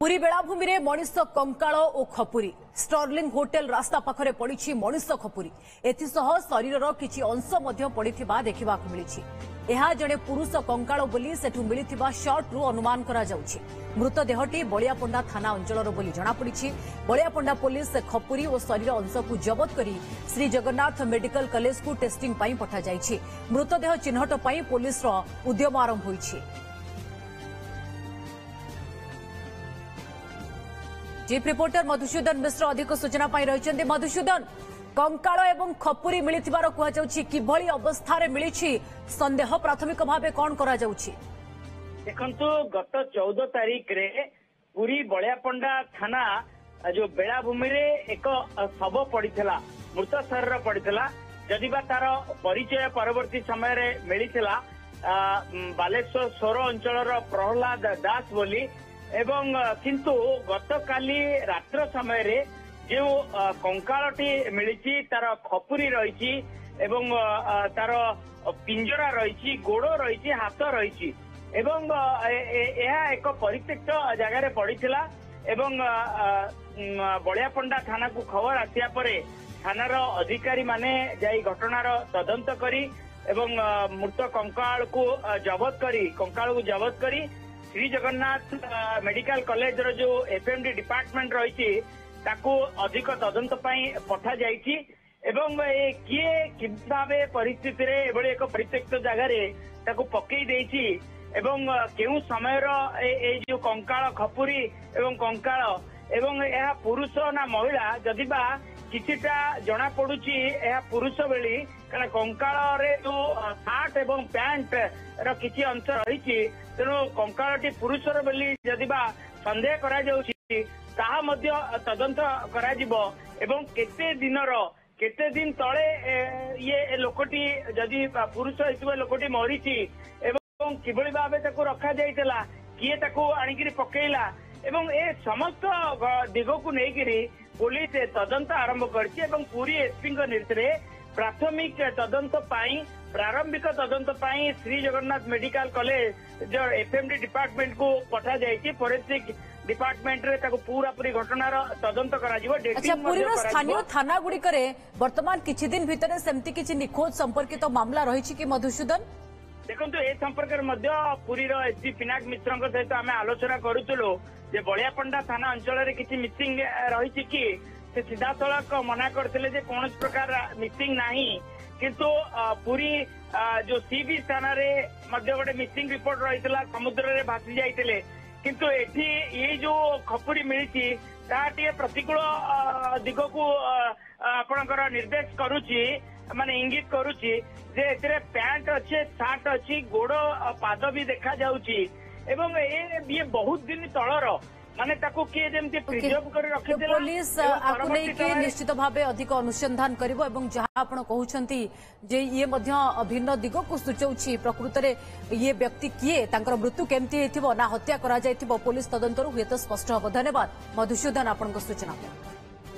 ପୁରୀ ବେଳାଭୂମିରେ ମଣିଷ କଙ୍କାଳ ଓ ଖପୁରୀ। ଷ୍ଟର୍ଲିଂ ହୋଟେଲ ରାସ୍ତା ପାଖରେ ପଡ଼ିଛି ମଣିଷ ଖପୁରୀ। ଏଥିସହ ଶରୀରର କିଛି ଅଂଶ ମଧ୍ୟ ପଡ଼ିଥିବା ଦେଖିବାକୁ ମିଳିଛି। ଏହା ଜଣେ ପୁରୁଷ କଙ୍କାଳ ବୋଲି ସେଠୁ ମିଳିଥିବା ସଟ୍ରୁ ଅନୁମାନ କରାଯାଉଛି। ମୃତଦେହଟି ବଳିଆପଣ୍ଡା ଥାନା ଅଞ୍ଚଳର ବୋଲି ଜଣାପଡ଼ିଛି। ବଳିଆପଣ୍ଡା ପୋଲିସ ଖପୁରୀ ଓ ଶରୀର ଅଂଶକୁ ଜବତ କରି ଶ୍ରୀଜଗନ୍ନାଥ ମେଡିକାଲ କଲେଜକୁ ଟେଷ୍ଟିଂ ପାଇଁ ପଠାଯାଇଛି। ମୃତଦେହ ଚିହ୍ନଟ ପାଇଁ ପୋଲିସର ଉଦ୍ୟମ ଆରମ୍ଭ ହୋଇଛି। চিফ রিপোর্টর মধুসূদন মিশ্র অধিক সূচনা পাই রয়েছেন মধুসূদন কঙ্কাল এবং খপুরি মিলিবার কুহযাচ্ছে কীভাবে অবস্থায় মিলিছি সন্দেহ প্রাথমিক ভাবে কণ করা যাচ্ছে দেখন্তু গত চৌদ তারিখরে পুরী বলিয়াপণ্ডা থানা যে বেলাভূমিরে এক শব পড়িলা মৃত শরীর পড়িলা যদি বা তার পরিচয় পরবর্তী সময়ের মিলিলা বালেশ্বর সোর অঞ্চলর প্রহ্লাদ দাস বলি ଏବଂ କିନ୍ତୁ ଗତକାଲି ରାତ୍ର ସମୟରେ ଯେଉଁ କଙ୍କାଳଟି ମିଳିଛି ତାର ଖପୁରୀ ରହିଛି ଏବଂ ତାର ପିଞ୍ଜରା ରହିଛି ଗୋଡ ରହିଛି ହାତ ରହିଛି ଏବଂ ଏହା ଏକ ପରିତ୍ୟକ୍ତ ଜାଗାରେ ପଡିଥିଲା ଏବଂ ବଳିଆପଣ୍ଡା ଥାନାକୁ ଖବର ଆସିବା ପରେ ଥାନାର ଅଧିକାରୀ ମାନେ ଯାଇ ଘଟଣାର ତଦନ୍ତ କରି ଏବଂ ମୃତ କଙ୍କାଳକୁ ଜବତ କରି କଙ୍କାଳକୁ ଜବତ କରି ଶ୍ରୀ ଜଗନ୍ନାଥ ମେଡିକାଲ କଲେଜର ଯୋଉ ଏଫଏମଡି ଡିପାର୍ଟମେଣ୍ଟ ରହିଛି ତାକୁ ଅଧିକ ତଦନ୍ତ ପାଇଁ ପଠାଯାଇଛି ଏବଂ କିଏ କିଭଳି ଭାବେ ପରିସ୍ଥିତିରେ ଏଭଳି ଏକ ପରିତ୍ୟକ୍ତ ଜାଗାରେ ତାକୁ ପକେଇ ଦେଇଛି ଏବଂ କେଉଁ ସମୟର ଏଇ ଯୋଉ କଙ୍କାଳ ଖପୁରୀ ଏବଂ କଙ୍କାଳ ଏବଂ ଏହା ପୁରୁଷ ନା ମହିଳା ଯଦି ବା କିଛିଟା ଜଣା ପଡୁଛି ଏହା ପୁରୁଷ ଭଳି କାରଣ କଙ୍କାଳରେ ଯୋଉ ସାର୍ଟ ଏବଂ ପ୍ୟାଣ୍ଟ ର କିଛି ଅଂଶ ରହିଛି। ତେଣୁ କଙ୍କାଳଟି ପୁରୁଷର ବୋଲି ଯଦି ବା ସନ୍ଦେହ କରାଯାଉଛି ତାହା ମଧ୍ୟ ତଦନ୍ତ କରାଯିବ ଏବଂ କେତେ ଦିନର କେତେ ଦିନ ତଳେ ଇଏ ଲୋକଟି ଯଦି ପୁରୁଷ ହେଇଥିବା ଲୋକଟି ମରିଛି ଏବଂ କିଭଳି ଭାବେ ତାକୁ ରଖାଯାଇଥିଲା କିଏ ତାକୁ ଆଣିକିରି ପକେଇଲା ଏବଂ ଏ ସମସ୍ତ ଦିଗକୁ ନେଇକିରି ପୋଲିସ ତଦନ୍ତ ଆରମ୍ଭ କରିଛି ଏବଂ ପୁରୀ ଏସ୍ପିଙ୍କ ନିର୍ଦ୍ଦେଶରେ ପ୍ରାଥମିକ ତଦନ୍ତ ପାଇଁ ପ୍ରାରମ୍ଭିକ ତଦନ୍ତ ପାଇଁ Shri Jagannath medical college FMD ଡିପାର୍ଟମେଣ୍ଟକୁ ପଠାଯାଇଛି ଫୋରେନ୍ସିକ ଡିପାର୍ଟମେଣ୍ଟରେ ତାକୁ ପୁରାପୁରି ଘଟଣାର ତଦନ୍ତ କରାଯିବ ପୁରୀର ସ୍ଥାନୀୟ ଥାନା ଗୁଡ଼ିକରେ ବର୍ତ୍ତମାନ କିଛି ଦିନ ଭିତରେ ସେମିତି କିଛି ନିଖୋଜ ସମ୍ପର୍କିତ ମାମଲା ରହିଛି କି ମଧୁସୂଦନ ଦେଖନ୍ତୁ ଏ ସମ୍ପର୍କରେ ମଧ୍ୟ ପୁରୀର ଏସ୍ପି ପିନାକ ମିଶ୍ରଙ୍କ ସହିତ ଆମେ ଆଲୋଚନା କରୁଥିଲୁ ଯେ ବଳିଆ ପଣ୍ଡା ଥାନା ଅଞ୍ଚଳରେ କିଛି ମିସିଂ ରହିଛି କି ସେ ସିଧାସଳଖ ମନା କରିଥିଲେ ଯେ କୌଣସି ପ୍ରକାର ମିସିଂ ନାହିଁ। କିନ୍ତୁ ଅ, ପୁରୀ ଅ, ଯୋଉ ସି ବିଚ୍ ଥାନାରେ ମଧ୍ୟ ଗୋଟେ ମିସିଂ ରିପୋର୍ଟ ରହିଥିଲା ସମୁଦ୍ରରେ ଭାସି ଯାଇଥିଲେ। କିନ୍ତୁ ଏଠି ଏଇ ଯୋଉ ଖପୁରୀ ମିଳିଛି ତାହା ଟିକେ ପ୍ରତିକୂଳ ଅ, ଦିଗକୁ ଅ, ଆପଣଙ୍କର ନିର୍ଦ୍ଦେଶ କରୁଛି ମାନେ ଇଙ୍ଗିତ କରୁଛି ଯେ ଏଥିରେ ପ୍ୟାଣ୍ଟ ଅଛି ସାର୍ଟ ଅଛି ଗୋଡ ଆଉ ପାଦ ବି ଦେଖାଯାଉଛି। ଏବଂ ଏ ଇଏ ବହୁତ ଦିନ ତଳର। ମାନେ ତାକୁ କିଏ ଯେମିତି ପ୍ରିଜର୍ଭ କରି ରଖିଥିଲା ପୋଲିସ ଆକୁ ନେଇକି ନିଶ୍ଚିତ ଭାବେ ଅଧିକ ଅନୁସନ୍ଧାନ କରିବ ଏବଂ ଯାହା ଆପଣ କହୁଛନ୍ତି ଯେ ଇଏ ମଧ୍ୟ ଭିନ୍ନ ଦିଗକୁ ସୂଚାଉଛି ପ୍ରକୃତରେ ଇଏ ବ୍ୟକ୍ତି କିଏ ତାଙ୍କର ମୃତ୍ୟୁ କେମିତି ହେଇଥିବ ନା ହତ୍ୟା କରାଯାଇଥିବ ପୋଲିସ ତଦନ୍ତରୁ ହୁଏତ ସ୍ପଷ୍ଟ ହେବ ଧନ୍ୟବାଦ ମଧୁସୂଦନ ଆପଣଙ୍କ ସୂଚନା ପାଇଁ